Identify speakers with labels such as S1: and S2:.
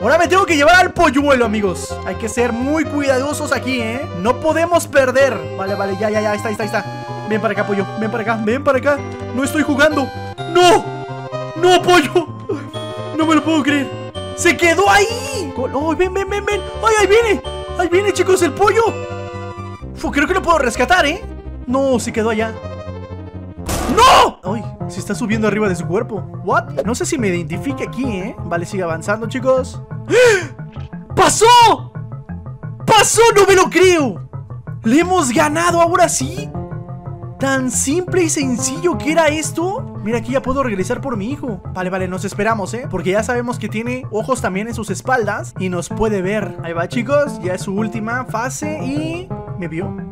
S1: Ahora me tengo que llevar al polluelo, amigos Hay que ser muy cuidadosos aquí, ¿eh? No podemos perder Vale, vale, ya, ya, ya, está, ahí está, está Ven para acá, pollo, ven para acá, ven para acá No estoy jugando ¡No! ¡No, pollo! No me lo puedo creer ¡Se quedó ahí! ¡Oh, ven, ven, ven, ven! ¡Ay, ahí viene! ¡Ahí viene, chicos, el pollo! Uf, creo que lo puedo rescatar, ¿eh? No, se quedó allá ¡No! ¡Ay! Se está subiendo arriba de su cuerpo ¿What? No sé si me identifique aquí, ¿eh? Vale, sigue avanzando, chicos ¡Pasó! ¡Pasó! ¡No me lo creo! ¡Le hemos ganado ahora sí! Tan simple y sencillo que era esto Mira, aquí ya puedo regresar por mi hijo Vale, vale, nos esperamos, ¿eh? Porque ya sabemos que tiene ojos también en sus espaldas Y nos puede ver Ahí va, chicos Ya es su última fase y... ¿Me vio?